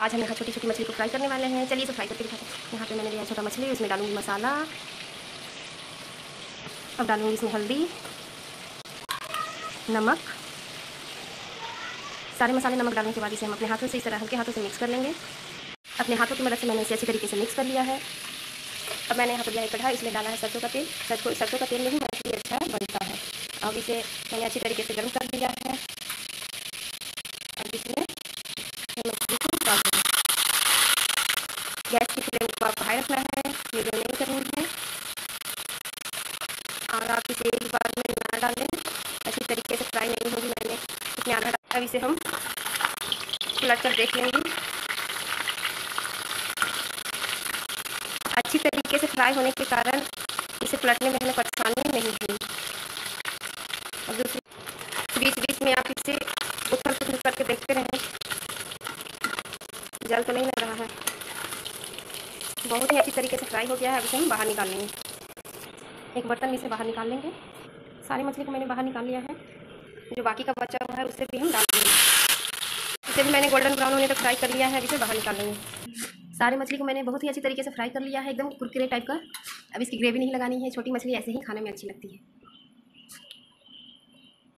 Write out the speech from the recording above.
आज हम यहाँ छोटी छोटी मछली को फ्राई करने वाले हैं। चलिए इसे फ्राई करके दिखाते हैं। यहाँ पे मैंने लिया छोटा मछली, उसमें डालूँगी मसाला। अब डालूँगी इसमें हल्दी, नमक। सारे मसाले नमक डालने के बाद इसे हम अपने हाथों से इस तरह, हल्के हाथों से मिक्स कर लेंगे। अपने हाथों की मदद से मैंने इसे अच्छी तरीके से मिक्स कर लिया है। अब मैंने यहाँ पर लिया है कढ़ाई, इसमें डाला है सरसों का तेल। सरसों सरसों का तेल में ही मछली अच्छा बनता है। अब इसे मैंने अच्छी तरीके से गर्म कर दिया है। अब इसमें मछली की फ्लेम को आपको हाई रखना है मीडियम नहीं करनी है और आप इसे एक बार में ना डालें। अच्छी तरीके से फ्राई नहीं होगी मैंने। इसमें आधा अब इसे हम पलट कर देख लेंगे अच्छी तरीके से फ्राई होने के कारण इसे पलटने में हमें परेशानी नहीं हुई। और दूसरी बीच बीच में आप इसे उथल पुथल करके देखते रहें। जल तो नहीं लग रहा है। बहुत ही अच्छी तरीके से फ्राई हो गया है, अब इसे हम बाहर निकाल लेंगे। एक बर्तन में इसे बाहर निकाल लेंगे। सारी मछली को मैंने बाहर निकाल लिया है। जो बाकी का बचा हुआ है, उसे भी हम डाल देंगे। इसे भी मैंने गोल्डन ब्राउन होने तक फ्राई कर लिया है, अब इसे बाहर निकाल लेंगे। सारी मछली को मैंने बहुत ही अच्छी तरीके से फ्राई कर लिया है, एकदम कुरकुरे टाइप का। अब इसकी ग्रेवी नहीं लगानी है, छोटी मछली ऐसे ही खाने में अच्छी लगती है।